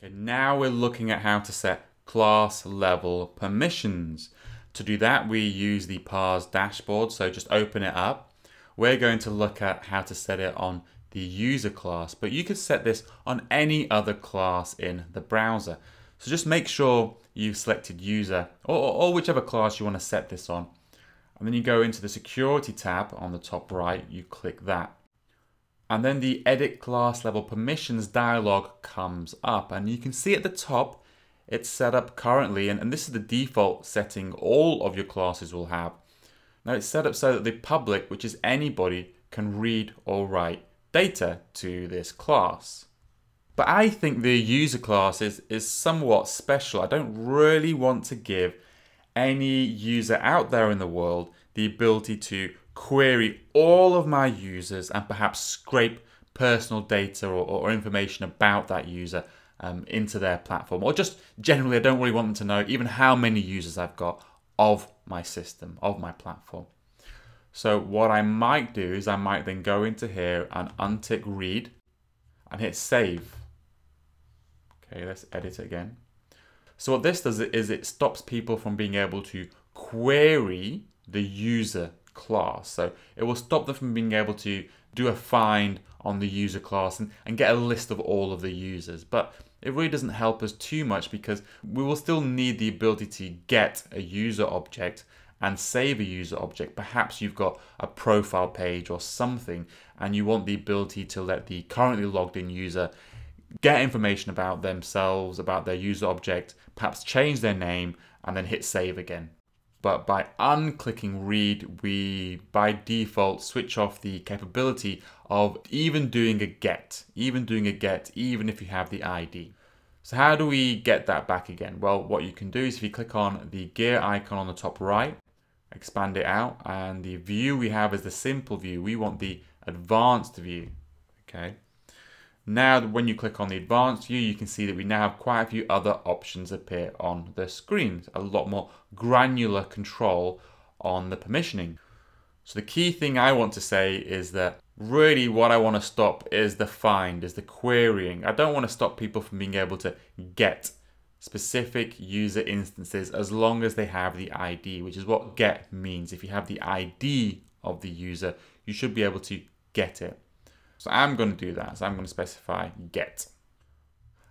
And now we're looking at how to set class level permissions. To do that, we use the parse dashboard. So just open it up. We're going to look at how to set it on the user class, but you could set this on any other class in the browser. So just make sure you've selected user or, or whichever class you want to set this on. And then you go into the security tab on the top right, you click that. And then the edit class level permissions dialog comes up and you can see at the top it's set up currently and, and this is the default setting all of your classes will have. Now it's set up so that the public, which is anybody, can read or write data to this class. But I think the user class is, is somewhat special. I don't really want to give any user out there in the world the ability to query all of my users and perhaps scrape personal data or, or information about that user um, into their platform. Or just generally, I don't really want them to know even how many users I've got of my system, of my platform. So what I might do is I might then go into here and untick read and hit save. Okay, let's edit it again. So what this does is it stops people from being able to query the user class. So it will stop them from being able to do a find on the user class and, and get a list of all of the users. But it really doesn't help us too much because we will still need the ability to get a user object and save a user object. Perhaps you've got a profile page or something and you want the ability to let the currently logged in user get information about themselves, about their user object, perhaps change their name and then hit save again. But by unclicking read, we by default switch off the capability of even doing a get, even doing a get, even if you have the ID. So how do we get that back again? Well, what you can do is if you click on the gear icon on the top right, expand it out, and the view we have is the simple view. We want the advanced view, okay? Now, when you click on the advanced view, you can see that we now have quite a few other options appear on the screen. A lot more granular control on the permissioning. So the key thing I want to say is that really what I want to stop is the find, is the querying. I don't want to stop people from being able to get specific user instances as long as they have the ID, which is what get means. If you have the ID of the user, you should be able to get it. So I'm going to do that. So I'm going to specify get.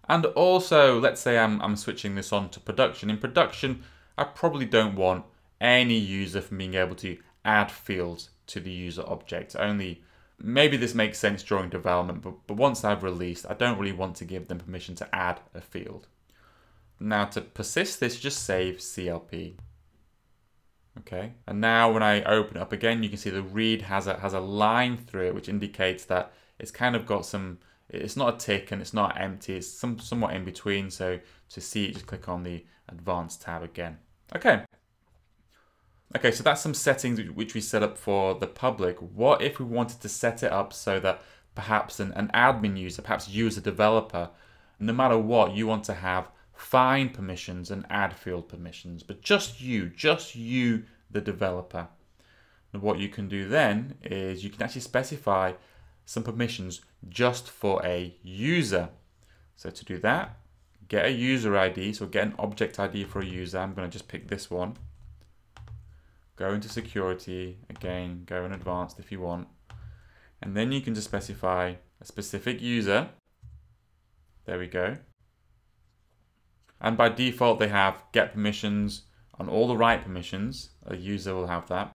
And also, let's say I'm, I'm switching this on to production. In production, I probably don't want any user from being able to add fields to the user object. Only maybe this makes sense during development, but, but once I've released, I don't really want to give them permission to add a field. Now to persist this, just save CLP. Okay, and now when I open it up again, you can see the read has a, has a line through it, which indicates that it's kind of got some, it's not a tick and it's not empty, it's some, somewhat in between. So to see it, just click on the advanced tab again. Okay. Okay, so that's some settings which we set up for the public. What if we wanted to set it up so that perhaps an, an admin user, perhaps you as a developer, no matter what, you want to have find permissions and add field permissions, but just you, just you, the developer. And what you can do then is you can actually specify some permissions just for a user. So to do that, get a user ID, so get an object ID for a user. I'm going to just pick this one. Go into security, again, go in advanced if you want. And then you can just specify a specific user. There we go. And by default, they have get permissions on all the right permissions. A user will have that.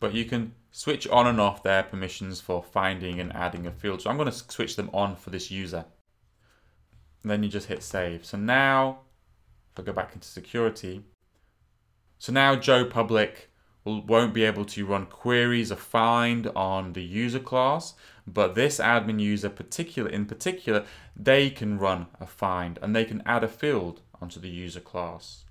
But you can switch on and off their permissions for finding and adding a field. So I'm going to switch them on for this user. And then you just hit save. So now, if I go back into security, so now Joe Public will, won't be able to run queries or find on the user class, but this admin user particular in particular, they can run a find and they can add a field onto the user class.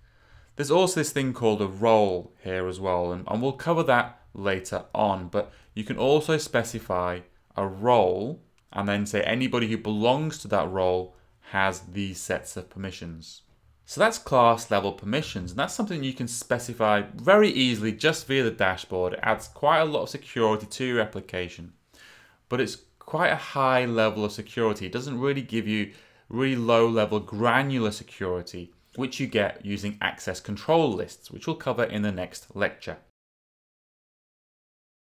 There's also this thing called a role here as well, and, and we'll cover that later on, but you can also specify a role and then say anybody who belongs to that role has these sets of permissions. So that's class level permissions, and that's something you can specify very easily just via the dashboard. It adds quite a lot of security to your application, but it's quite a high level of security. It doesn't really give you really low level granular security, which you get using access control lists, which we'll cover in the next lecture.